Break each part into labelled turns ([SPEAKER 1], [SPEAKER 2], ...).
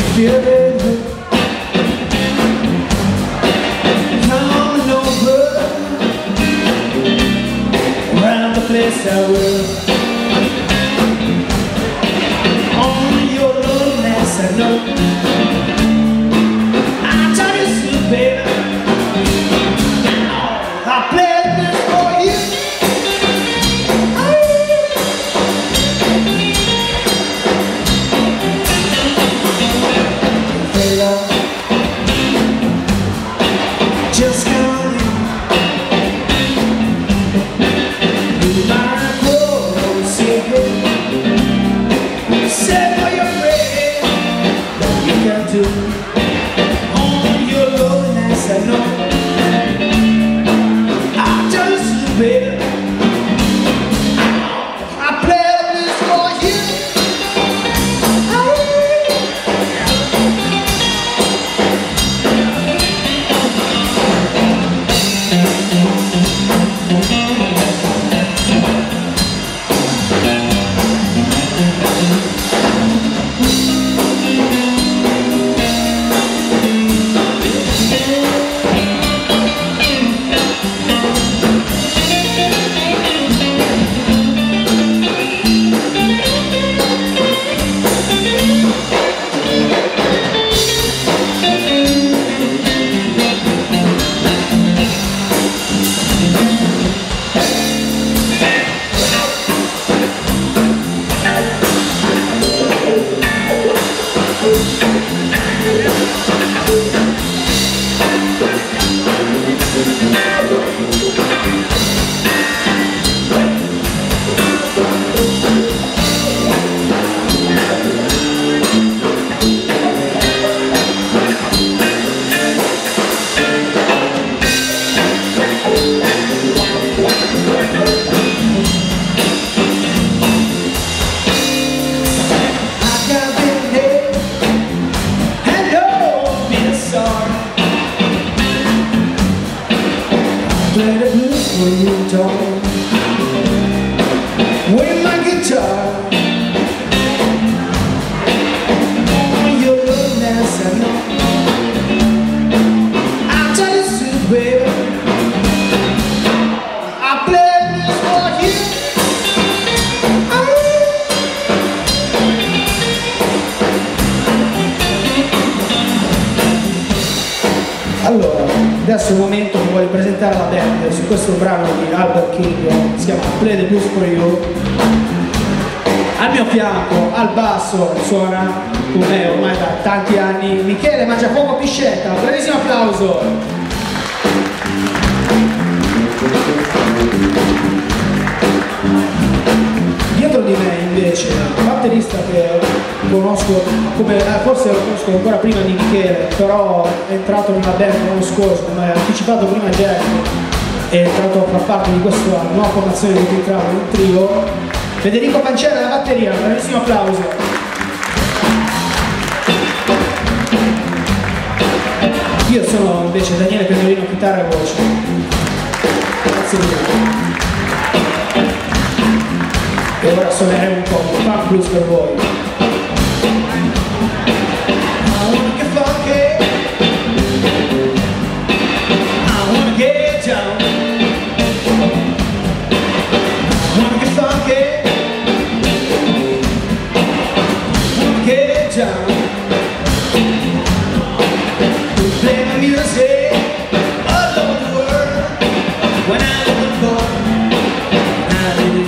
[SPEAKER 1] feeling coming over around the place I will. On your loneliness, I know. to Allora, adesso è il momento che voglio presentare la band su questo brano di Albert King, si chiama Play the Blues for You. Mio fianco, al basso, suona con me ormai da tanti anni, Michele Mangiafuoco Piscetta, un grandissimo applauso! Dietro di me invece, un batterista che conosco, come, forse lo conosco ancora prima di Michele, però è entrato nella band l'anno scorso, come ha anticipato prima Jack, è entrato a far parte di questa nuova formazione di cui entrava in trio. Federico Pancella alla batteria, un grandissimo applauso. Io sono invece Daniele Pendolino, chitarra e voce. Grazie mille. E ora suoneremo un po' di punk blues per voi.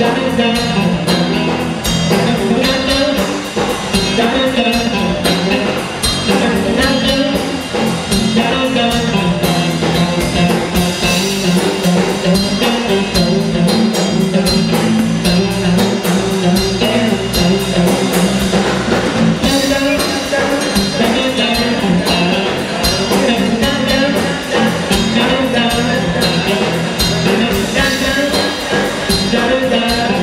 [SPEAKER 1] down, down. down.